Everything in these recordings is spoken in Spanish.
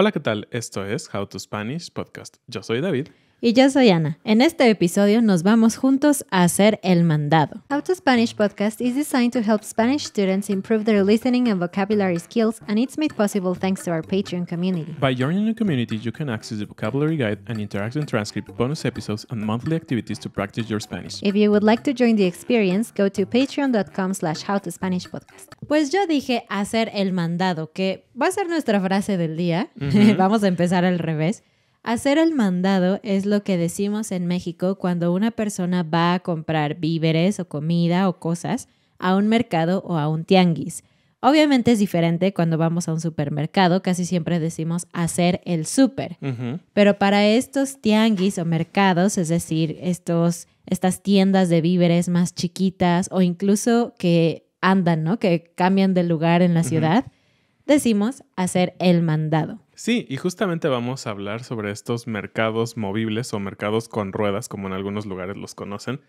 Hola, ¿qué tal? Esto es How to Spanish Podcast. Yo soy David. Y yo soy Ana. En este episodio nos vamos juntos a hacer el mandado. How to Spanish podcast is designed to help Spanish students improve their listening and vocabulary skills, and it's made possible thanks to our Patreon community. By joining the community, you can access the vocabulary guide and interactive transcript, bonus episodes, and monthly activities to practice your Spanish. If you would like to join the experience, go to patreon.com slash howtospanishpodcast. Pues yo dije hacer el mandado, que va a ser nuestra frase del día. vamos a empezar al revés. Hacer el mandado es lo que decimos en México cuando una persona va a comprar víveres o comida o cosas a un mercado o a un tianguis. Obviamente es diferente cuando vamos a un supermercado, casi siempre decimos hacer el súper. Pero para estos tianguis o mercados, es decir, estos, estas tiendas de víveres más chiquitas o incluso que andan, ¿no? Que cambian de lugar en la ciudad, decimos hacer el mandado. Sí, y justamente vamos a hablar sobre estos mercados movibles o mercados con ruedas, como en algunos lugares los conocen,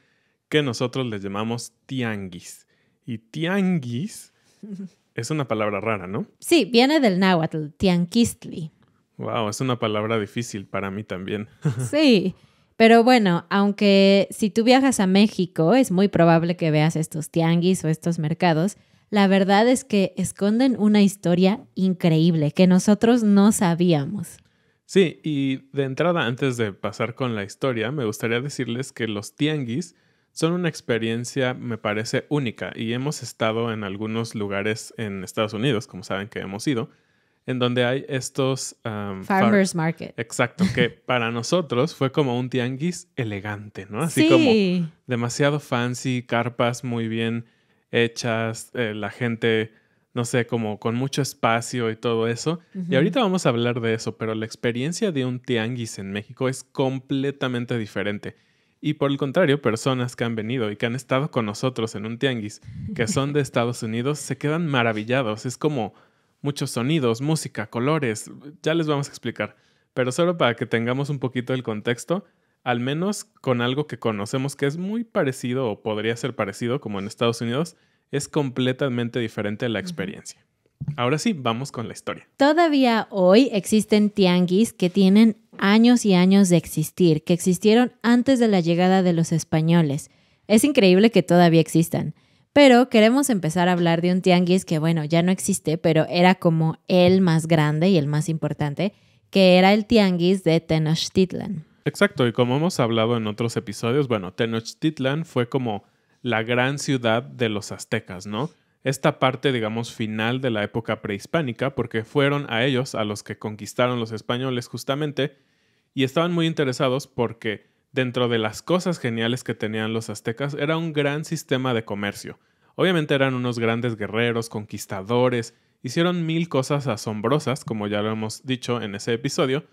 que nosotros les llamamos tianguis. Y tianguis es una palabra rara, ¿no? Sí, viene del náhuatl, tianquistli. Wow, es una palabra difícil para mí también. sí, pero bueno, aunque si tú viajas a México, es muy probable que veas estos tianguis o estos mercados la verdad es que esconden una historia increíble que nosotros no sabíamos. Sí, y de entrada, antes de pasar con la historia, me gustaría decirles que los tianguis son una experiencia, me parece, única y hemos estado en algunos lugares en Estados Unidos, como saben que hemos ido, en donde hay estos... Farmers Market. Exacto, que para nosotros fue como un tianguis elegante, ¿no? Así como demasiado fancy, carpas muy bien hechas, eh, la gente, no sé, como con mucho espacio y todo eso. Y ahorita vamos a hablar de eso, pero la experiencia de un tianguis en México es completamente diferente. Y por el contrario, personas que han venido y que han estado con nosotros en un tianguis, que son de Estados Unidos, se quedan maravillados. Es como muchos sonidos, música, colores, ya les vamos a explicar. Pero solo para que tengamos un poquito el contexto, al menos con algo que conocemos que es muy parecido o podría ser parecido como en Estados Unidos, es completamente diferente la experiencia. Ahora sí, vamos con la historia. Todavía hoy existen tianguis que tienen años y años de existir, que existieron antes de la llegada de los españoles. Es increíble que todavía existan. Pero queremos empezar a hablar de un tianguis que, bueno, ya no existe, pero era como el más grande y el más importante, que era el tianguis de Tenochtitlan. Exacto, y como hemos hablado en otros episodios, bueno, Tenochtitlan fue como la gran ciudad de los aztecas, ¿no? Esta parte, digamos, final de la época prehispánica, porque fueron a ellos a los que conquistaron los españoles justamente, y estaban muy interesados porque dentro de las cosas geniales que tenían los aztecas era un gran sistema de comercio. Obviamente eran unos grandes guerreros, conquistadores, hicieron mil cosas asombrosas, como ya lo hemos dicho en ese episodio,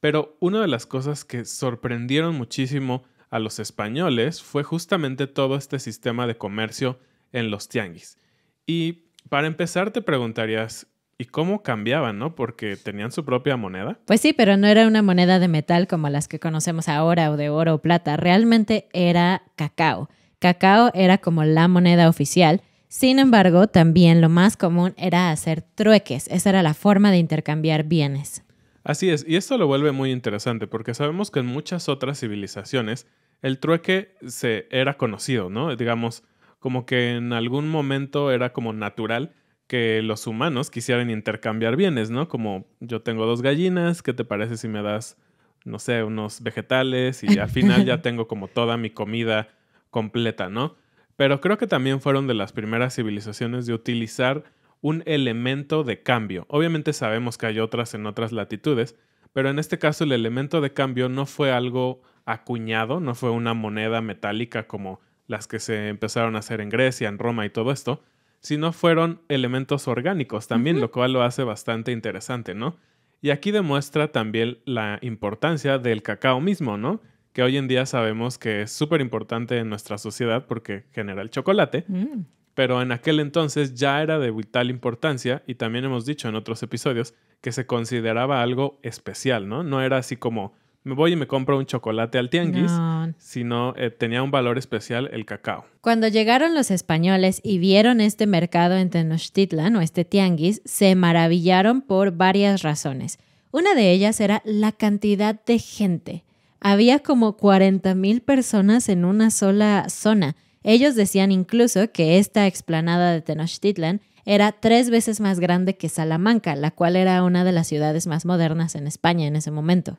pero una de las cosas que sorprendieron muchísimo a los españoles fue justamente todo este sistema de comercio en los tianguis. Y para empezar te preguntarías, ¿y cómo cambiaban, no? Porque tenían su propia moneda. Pues sí, pero no era una moneda de metal como las que conocemos ahora o de oro o plata, realmente era cacao. Cacao era como la moneda oficial. Sin embargo, también lo más común era hacer trueques. Esa era la forma de intercambiar bienes. Así es, y esto lo vuelve muy interesante porque sabemos que en muchas otras civilizaciones el trueque se era conocido, ¿no? Digamos, como que en algún momento era como natural que los humanos quisieran intercambiar bienes, ¿no? Como yo tengo dos gallinas, ¿qué te parece si me das, no sé, unos vegetales y al final ya tengo como toda mi comida completa, ¿no? Pero creo que también fueron de las primeras civilizaciones de utilizar un elemento de cambio. Obviamente sabemos que hay otras en otras latitudes, pero en este caso el elemento de cambio no fue algo acuñado, no fue una moneda metálica como las que se empezaron a hacer en Grecia, en Roma y todo esto, sino fueron elementos orgánicos también, lo cual lo hace bastante interesante, ¿no? Y aquí demuestra también la importancia del cacao mismo, ¿no? Que hoy en día sabemos que es súper importante en nuestra sociedad porque genera el chocolate. Mm pero en aquel entonces ya era de vital importancia y también hemos dicho en otros episodios que se consideraba algo especial, ¿no? No era así como me voy y me compro un chocolate al tianguis, sino eh, tenía un valor especial el cacao. Cuando llegaron los españoles y vieron este mercado en Tenochtitlan o este tianguis, se maravillaron por varias razones. Una de ellas era la cantidad de gente. Había como 40 mil personas en una sola zona. Ellos decían incluso que esta explanada de Tenochtitlan era tres veces más grande que Salamanca, la cual era una de las ciudades más modernas en España en ese momento.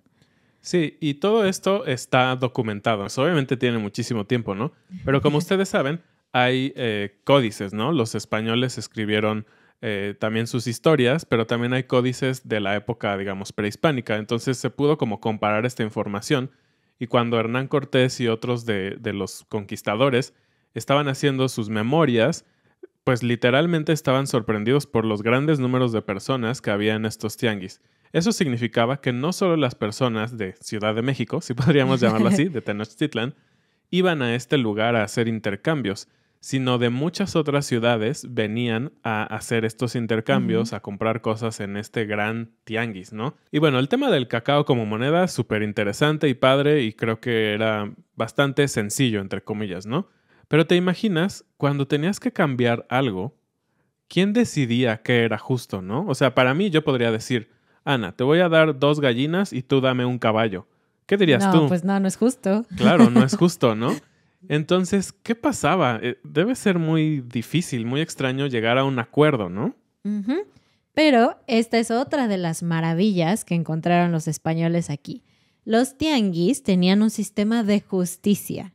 Sí, y todo esto está documentado. obviamente tiene muchísimo tiempo, ¿no? Pero como ustedes saben, hay eh, códices, ¿no? Los españoles escribieron eh, también sus historias, pero también hay códices de la época, digamos, prehispánica. Entonces se pudo como comparar esta información y cuando Hernán Cortés y otros de, de los conquistadores estaban haciendo sus memorias, pues literalmente estaban sorprendidos por los grandes números de personas que había en estos tianguis. Eso significaba que no solo las personas de Ciudad de México, si podríamos llamarlo así, de Tenochtitlan, iban a este lugar a hacer intercambios, sino de muchas otras ciudades venían a hacer estos intercambios, a comprar cosas en este gran tianguis, ¿no? Y bueno, el tema del cacao como moneda súper interesante y padre y creo que era bastante sencillo, entre comillas, ¿no? Pero te imaginas, cuando tenías que cambiar algo, ¿quién decidía qué era justo, no? O sea, para mí yo podría decir, Ana, te voy a dar dos gallinas y tú dame un caballo. ¿Qué dirías no, tú? Pues no, no es justo. Claro, no es justo, ¿no? Entonces, ¿qué pasaba? Eh, debe ser muy difícil, muy extraño llegar a un acuerdo, ¿no? Pero esta es otra de las maravillas que encontraron los españoles aquí. Los tianguis tenían un sistema de justicia.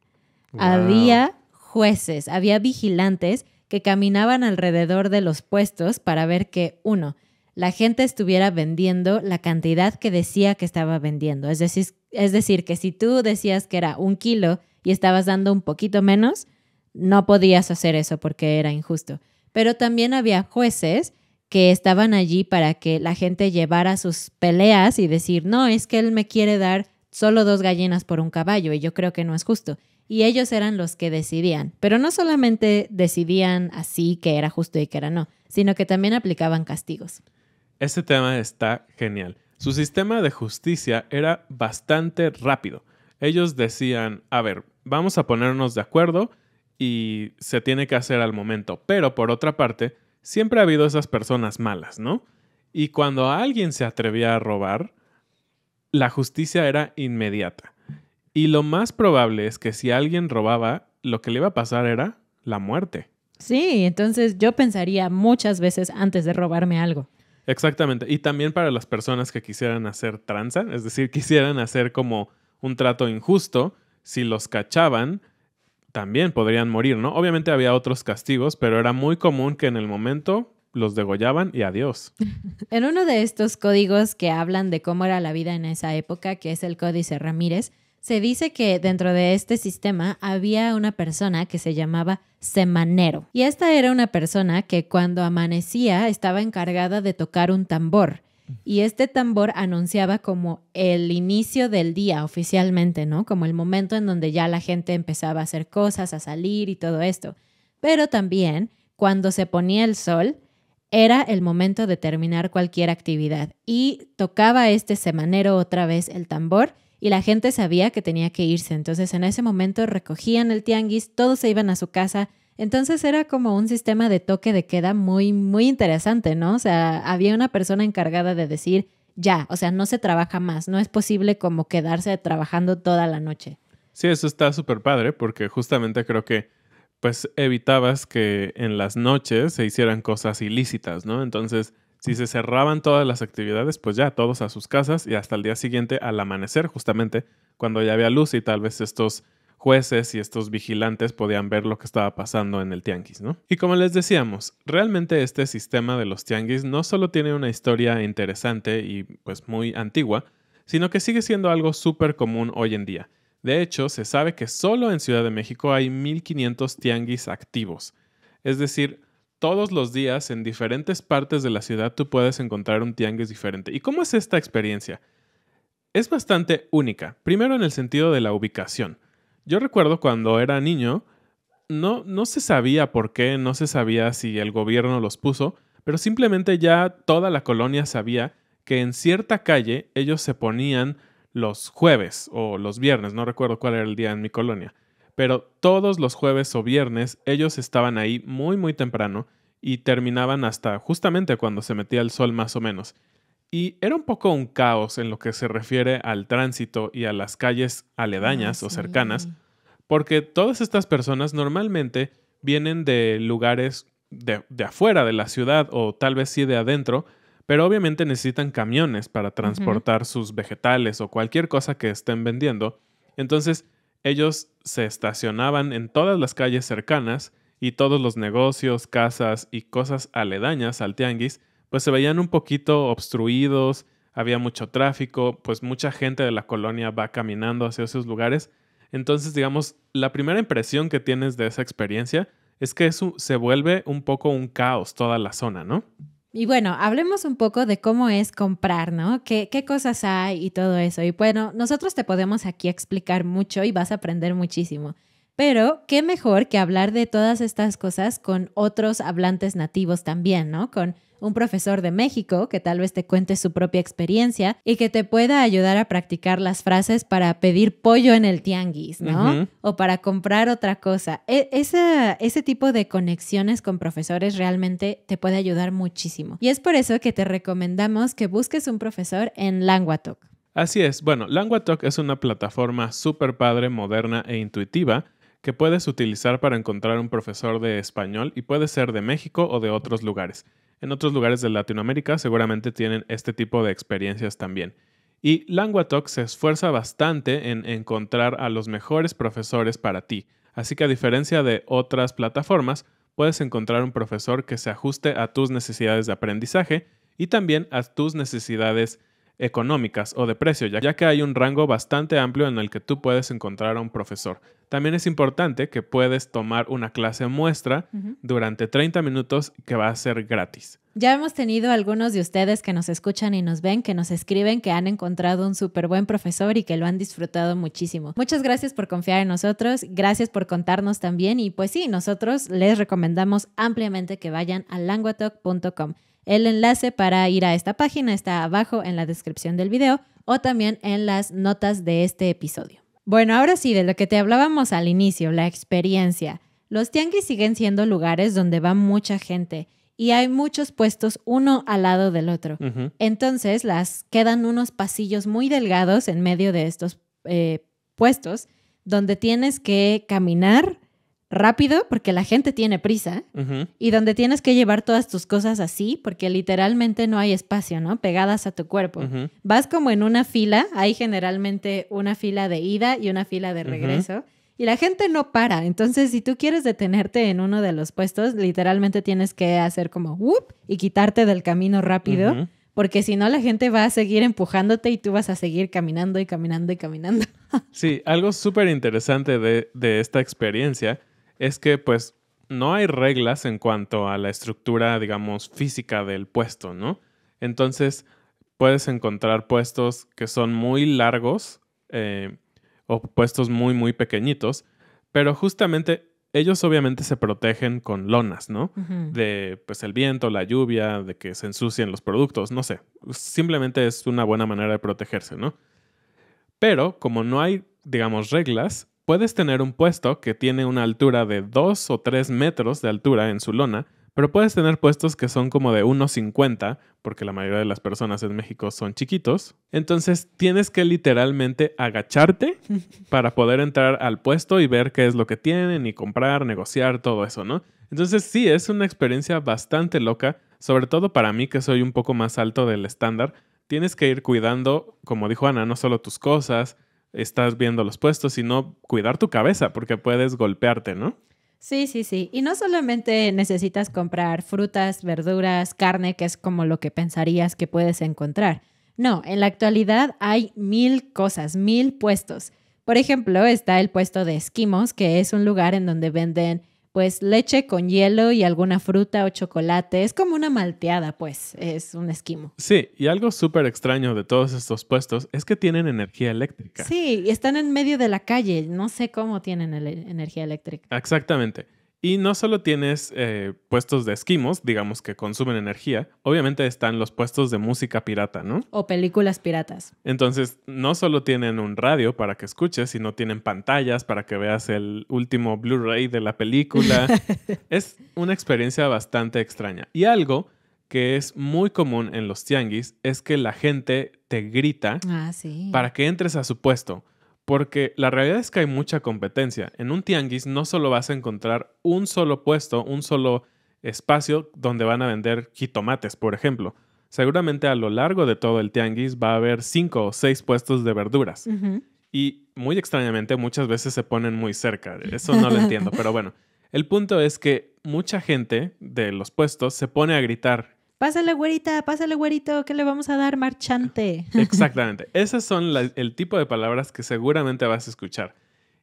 Había jueces, había vigilantes que caminaban alrededor de los puestos para ver que, uno, la gente estuviera vendiendo la cantidad que decía que estaba vendiendo. Es decir, es decir, que si tú decías que era un kilo y estabas dando un poquito menos, no podías hacer eso porque era injusto. Pero también había jueces que estaban allí para que la gente llevara sus peleas y decir, no, es que él me quiere dar solo dos gallinas por un caballo y yo creo que no es justo. Y ellos eran los que decidían, pero no solamente decidían así que era justo y que era no, sino que también aplicaban castigos. Este tema está genial. Su sistema de justicia era bastante rápido. Ellos decían, a ver, vamos a ponernos de acuerdo y se tiene que hacer al momento. Pero por otra parte, siempre ha habido esas personas malas, ¿no? Y cuando alguien se atrevía a robar, la justicia era inmediata. Y lo más probable es que si alguien robaba, lo que le iba a pasar era la muerte. Sí, entonces yo pensaría muchas veces antes de robarme algo. Exactamente. Y también para las personas que quisieran hacer tranza, es decir, quisieran hacer como un trato injusto, si los cachaban, también podrían morir, ¿no? Obviamente había otros castigos, pero era muy común que en el momento los degollaban y adiós. en uno de estos códigos que hablan de cómo era la vida en esa época, que es el Códice Ramírez, se dice que dentro de este sistema había una persona que se llamaba semanero. Y esta era una persona que cuando amanecía estaba encargada de tocar un tambor y este tambor anunciaba como el inicio del día oficialmente, ¿no? Como el momento en donde ya la gente empezaba a hacer cosas, a salir y todo esto. Pero también, cuando se ponía el sol, era el momento de terminar cualquier actividad. Y tocaba este semanero otra vez el tambor y la gente sabía que tenía que irse. Entonces en ese momento recogían el tianguis, todos se iban a su casa, entonces era como un sistema de toque de queda muy, muy interesante, ¿no? O sea, había una persona encargada de decir, ya, o sea, no se trabaja más, no es posible como quedarse trabajando toda la noche. Sí, eso está súper padre porque justamente creo que pues evitabas que en las noches se hicieran cosas ilícitas, ¿no? Entonces, si se cerraban todas las actividades, pues ya todos a sus casas y hasta el día siguiente al amanecer, justamente cuando ya había luz y tal vez estos jueces y estos vigilantes podían ver lo que estaba pasando en el tianguis, ¿no? Y como les decíamos, realmente este sistema de los tianguis no solo tiene una historia interesante y pues muy antigua, sino que sigue siendo algo súper común hoy en día. De hecho, se sabe que solo en Ciudad de México hay 1500 tianguis activos. Es decir, todos los días en diferentes partes de la ciudad tú puedes encontrar un tianguis diferente. ¿Y cómo es esta experiencia? Es bastante única, primero en el sentido de la ubicación. Yo recuerdo cuando era niño, no, no se sabía por qué, no se sabía si el gobierno los puso, pero simplemente ya toda la colonia sabía que en cierta calle ellos se ponían los jueves o los viernes, no recuerdo cuál era el día en mi colonia, pero todos los jueves o viernes ellos estaban ahí muy muy temprano y terminaban hasta justamente cuando se metía el sol más o menos. Y era un poco un caos en lo que se refiere al tránsito y a las calles aledañas Ah, o sí. cercanas, porque todas estas personas normalmente vienen de lugares de, de afuera de la ciudad o tal vez sí de adentro, pero obviamente necesitan camiones para transportar sus vegetales o cualquier cosa que estén vendiendo. Entonces, ellos se estacionaban en todas las calles cercanas y todos los negocios, casas y cosas aledañas al tianguis, pues se veían un poquito obstruidos, había mucho tráfico, pues mucha gente de la colonia va caminando hacia esos lugares. Entonces, digamos, la primera impresión que tienes de esa experiencia es que eso se vuelve un poco un caos toda la zona, ¿no? Y bueno, hablemos un poco de cómo es comprar, ¿no? ¿Qué, qué cosas hay y todo eso. Y bueno, nosotros te podemos aquí explicar mucho y vas a aprender muchísimo. Pero qué mejor que hablar de todas estas cosas con otros hablantes nativos también, ¿no? Con un profesor de México que tal vez te cuente su propia experiencia y que te pueda ayudar a practicar las frases para pedir pollo en el tianguis, ¿no? O para comprar otra cosa. E- esa- ese tipo de conexiones con profesores realmente te puede ayudar muchísimo. Y es por eso que te recomendamos que busques un profesor en Languatalk. Así es. Bueno, LanguaTalk es una plataforma súper padre, moderna e intuitiva que puedes utilizar para encontrar un profesor de español y puede ser de México o de otros lugares. En otros lugares de Latinoamérica seguramente tienen este tipo de experiencias también. Y LanguaTalk se esfuerza bastante en encontrar a los mejores profesores para ti. Así que a diferencia de otras plataformas, puedes encontrar un profesor que se ajuste a tus necesidades de aprendizaje y también a tus necesidades económicas o de precio, ya que hay un rango bastante amplio en el que tú puedes encontrar a un profesor. También es importante que puedes tomar una clase muestra durante 30 minutos que va a ser gratis. Ya hemos tenido algunos de ustedes que nos escuchan y nos ven, que nos escriben que han encontrado un súper buen profesor y que lo han disfrutado muchísimo. Muchas gracias por confiar en nosotros, gracias por contarnos también y pues sí, nosotros les recomendamos ampliamente que vayan a languatalk.com. El enlace para ir a esta página está abajo en la descripción del video o también en las notas de este episodio. Bueno, ahora sí, de lo que te hablábamos al inicio, la experiencia. Los tianguis siguen siendo lugares donde va mucha gente y hay muchos puestos uno al lado del otro. Entonces, las quedan unos pasillos muy delgados en medio de estos eh, puestos donde tienes que caminar rápido porque la gente tiene prisa y donde tienes que llevar todas tus cosas así porque literalmente no hay espacio, ¿no? Pegadas a tu cuerpo. Vas como en una fila, hay generalmente una fila de ida y una fila de regreso. Y la gente no para. Entonces, si tú quieres detenerte en uno de los puestos, literalmente tienes que hacer como whoop y quitarte del camino rápido, porque si no, la gente va a seguir empujándote y tú vas a seguir caminando y caminando y caminando. Sí, algo súper interesante de, de esta experiencia es que pues no hay reglas en cuanto a la estructura, digamos, física del puesto, ¿no? Entonces puedes encontrar puestos que son muy largos eh, o puestos muy, muy pequeñitos, pero justamente ellos obviamente se protegen con lonas, ¿no? De pues el viento, la lluvia, de que se ensucien los productos, no sé. Simplemente es una buena manera de protegerse, ¿no? Pero como no hay, digamos, reglas, puedes tener un puesto que tiene una altura de 2 o 3 metros de altura en su lona, pero puedes tener puestos que son como de 1,50, porque la mayoría de las personas en México son chiquitos. Entonces tienes que literalmente agacharte para poder entrar al puesto y ver qué es lo que tienen y comprar, negociar, todo eso, ¿no? Entonces sí, es una experiencia bastante loca, sobre todo para mí que soy un poco más alto del estándar. Tienes que ir cuidando, como dijo Ana, no solo tus cosas, estás viendo los puestos, sino cuidar tu cabeza, porque puedes golpearte, ¿no? Sí, sí, sí. Y no solamente necesitas comprar frutas, verduras, carne, que es como lo que pensarías que puedes encontrar. No, en la actualidad hay mil cosas, mil puestos. Por ejemplo, está el puesto de esquimos, que es un lugar en donde venden pues leche con hielo y alguna fruta o chocolate. Es como una malteada, pues, es un esquimo. Sí, y algo súper extraño de todos estos puestos es que tienen energía eléctrica. Sí, y están en medio de la calle. No sé cómo tienen energía eléctrica. Exactamente. Y no solo tienes eh, puestos de esquimos, digamos que consumen energía, obviamente están los puestos de música pirata, ¿no? O películas piratas. Entonces, no solo tienen un radio para que escuches, sino tienen pantallas para que veas el último Blu-ray de la película. es una experiencia bastante extraña. Y algo que es muy común en los tianguis es que la gente te grita Ah, sí. para que entres a su puesto. Porque la realidad es que hay mucha competencia. En un tianguis no solo vas a encontrar un solo puesto, un solo espacio donde van a vender jitomates, por ejemplo. Seguramente a lo largo de todo el tianguis va a haber cinco o seis puestos de verduras. Y muy extrañamente muchas veces se ponen muy cerca. Eso no lo entiendo. Pero bueno, el punto es que mucha gente de los puestos se pone a gritar Pásale, güerita, pásale, güerito, ¿qué le vamos a dar, marchante? Exactamente. Esas son la- el tipo de palabras que seguramente vas a escuchar.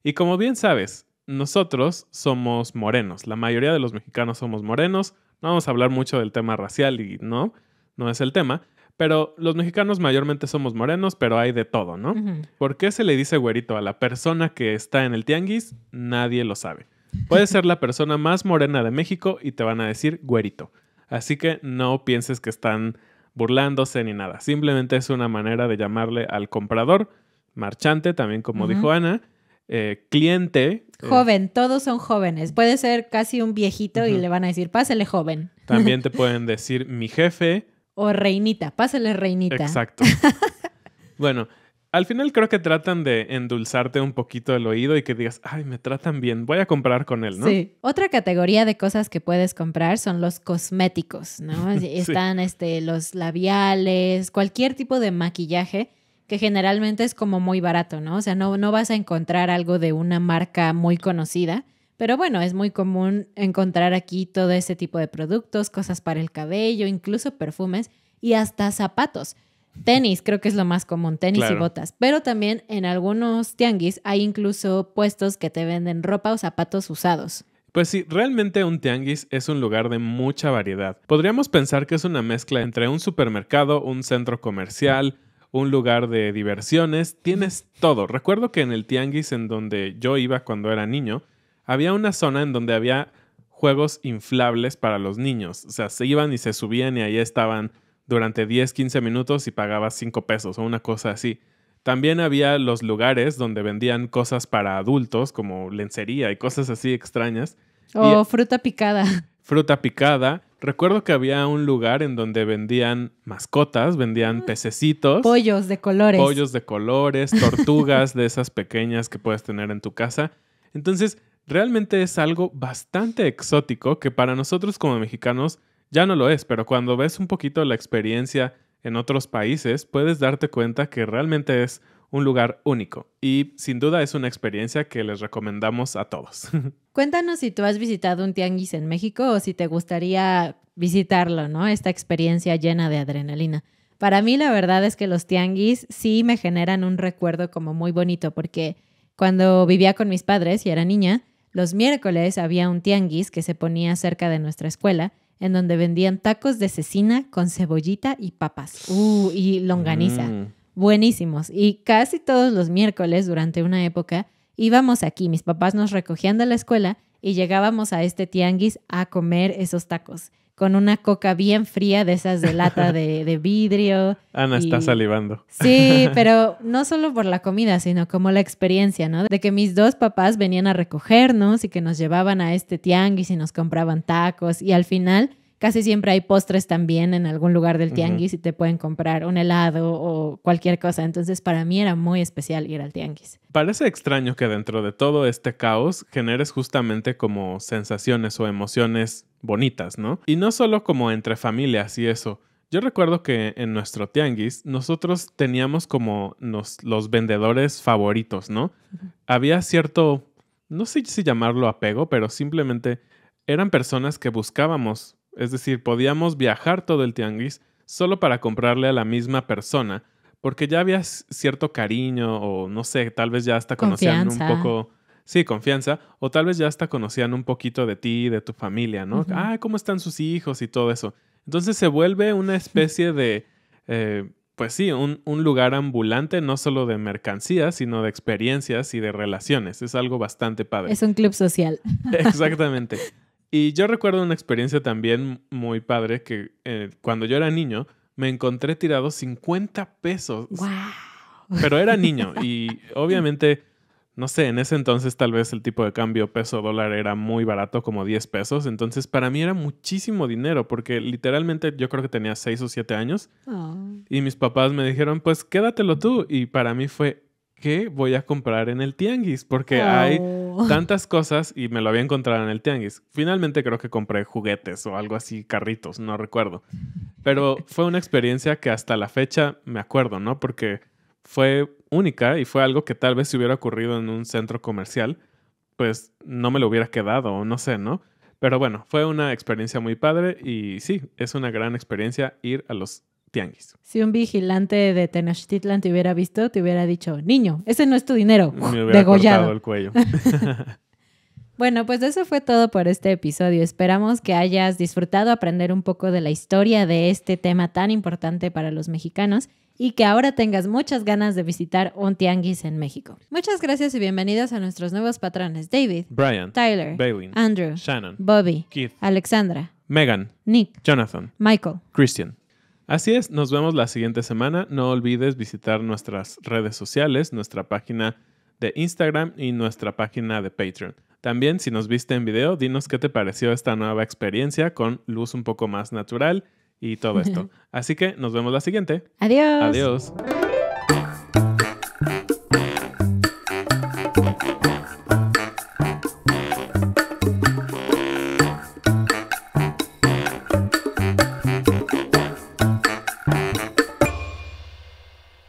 Y como bien sabes, nosotros somos morenos. La mayoría de los mexicanos somos morenos. No vamos a hablar mucho del tema racial y no, no es el tema. Pero los mexicanos mayormente somos morenos, pero hay de todo, ¿no? ¿Por qué se le dice güerito a la persona que está en el tianguis? Nadie lo sabe. Puede ser la persona más morena de México y te van a decir güerito. Así que no pienses que están burlándose ni nada. Simplemente es una manera de llamarle al comprador, marchante, también como dijo Ana, eh, cliente. eh, Joven, todos son jóvenes. Puede ser casi un viejito y le van a decir, pásale, joven. también te pueden decir mi jefe. O reinita, pásale, reinita. Exacto. bueno, al final creo que tratan de endulzarte un poquito el oído y que digas, ay, me tratan bien, voy a comprar con él, ¿no? Sí. Otra categoría de cosas que puedes comprar son los cosméticos, ¿no? Sí. Están este, los labiales, cualquier tipo de maquillaje que generalmente es como muy barato, ¿no? O sea, no, no vas a encontrar algo de una marca muy conocida, pero bueno, es muy común encontrar aquí todo ese tipo de productos, cosas para el cabello, incluso perfumes y hasta zapatos. Tenis, creo que es lo más común, tenis y botas. Pero también en algunos tianguis hay incluso puestos que te venden ropa o zapatos usados. Pues sí, realmente un tianguis es un lugar de mucha variedad. Podríamos pensar que es una mezcla entre un supermercado, un centro comercial, un lugar de diversiones. Tienes todo. Recuerdo que en el tianguis en donde yo iba cuando era niño, había una zona en donde había juegos inflables para los niños. O sea, se iban y se subían y ahí estaban durante 10, 15 minutos y pagabas 5 pesos o una cosa así. También había los lugares donde vendían cosas para adultos, como lencería y cosas así extrañas. O fruta picada. Fruta picada. Recuerdo que había un lugar en donde vendían mascotas, vendían pececitos, Pollos de colores. pollos de colores, tortugas de esas pequeñas que puedes tener en tu casa. Entonces, realmente es algo bastante exótico que para nosotros como mexicanos ya no lo es, pero cuando ves un poquito la experiencia en otros países, puedes darte cuenta que realmente es un lugar único y sin duda es una experiencia que les recomendamos a todos. Cuéntanos si tú has visitado un tianguis en México o si te gustaría visitarlo, ¿no? Esta experiencia llena de adrenalina. Para mí la verdad es que los tianguis sí me generan un recuerdo como muy bonito porque cuando vivía con mis padres y era niña, los miércoles había un tianguis que se ponía cerca de nuestra escuela en donde vendían tacos de cecina con cebollita y papas. Uh, y longaniza. Mm. Buenísimos. Y casi todos los miércoles durante una época íbamos aquí, mis papás nos recogían de la escuela y llegábamos a este tianguis a comer esos tacos con una coca bien fría de esas de lata de, de vidrio. Ana está salivando. Sí, pero no solo por la comida, sino como la experiencia, ¿no? De que mis dos papás venían a recogernos y que nos llevaban a este tianguis y nos compraban tacos y al final casi siempre hay postres también en algún lugar del tianguis y te pueden comprar un helado o cualquier cosa. Entonces para mí era muy especial ir al tianguis. Parece extraño que dentro de todo este caos generes justamente como sensaciones o emociones bonitas, ¿no? Y no solo como entre familias y eso. Yo recuerdo que en nuestro tianguis nosotros teníamos como nos- los vendedores favoritos, ¿no? Había cierto, no sé si llamarlo apego, pero simplemente eran personas que buscábamos. Es decir, podíamos viajar todo el tianguis solo para comprarle a la misma persona porque ya había cierto cariño o no sé, tal vez ya hasta conocían Confianza. un poco, sí, confianza, o tal vez ya hasta conocían un poquito de ti, de tu familia, ¿no? Ah, ¿cómo están sus hijos y todo eso? Entonces se vuelve una especie de, eh, pues sí, un, un lugar ambulante, no solo de mercancías, sino de experiencias y de relaciones. Es algo bastante padre. Es un club social. Exactamente. Y yo recuerdo una experiencia también muy padre que eh, cuando yo era niño me encontré tirado 50 pesos. ¡Wow! Pero era niño y obviamente no sé, en ese entonces tal vez el tipo de cambio peso dólar era muy barato, como 10 pesos. Entonces para mí era muchísimo dinero porque literalmente yo creo que tenía 6 o 7 años. Oh. Y mis papás me dijeron, pues quédatelo tú. Y para mí fue, ¿qué voy a comprar en el tianguis? Porque hay Tantas cosas y me lo había encontrado en el tianguis. Finalmente creo que compré juguetes o algo así, carritos, no recuerdo. Pero fue una experiencia que hasta la fecha me acuerdo, ¿no? Porque fue única y fue algo que tal vez si hubiera ocurrido en un centro comercial, pues no me lo hubiera quedado o no sé, ¿no? Pero bueno, fue una experiencia muy padre y sí, es una gran experiencia ir a los tianguis. Si un vigilante de Tenochtitlan te hubiera visto, te hubiera dicho, niño, ese no es tu dinero. Me hubiera Degollado. cortado el cuello. Bueno, pues eso fue todo por este episodio. Esperamos que hayas disfrutado aprender un poco de la historia de este tema tan importante para los mexicanos y que ahora tengas muchas ganas de visitar un tianguis en México. Muchas gracias y bienvenidos a nuestros nuevos patrones David, Brian, Tyler, Bailey, Andrew, Shannon, Bobby, Keith, Alexandra, Megan, Nick, Jonathan, Michael. Christian. Así es, nos vemos la siguiente semana. No olvides visitar nuestras redes sociales, nuestra página de Instagram y nuestra página de Patreon. También, si nos viste en video, dinos qué te pareció esta nueva experiencia con luz un poco más natural y todo esto. Así que nos vemos la siguiente. Adiós. Adiós.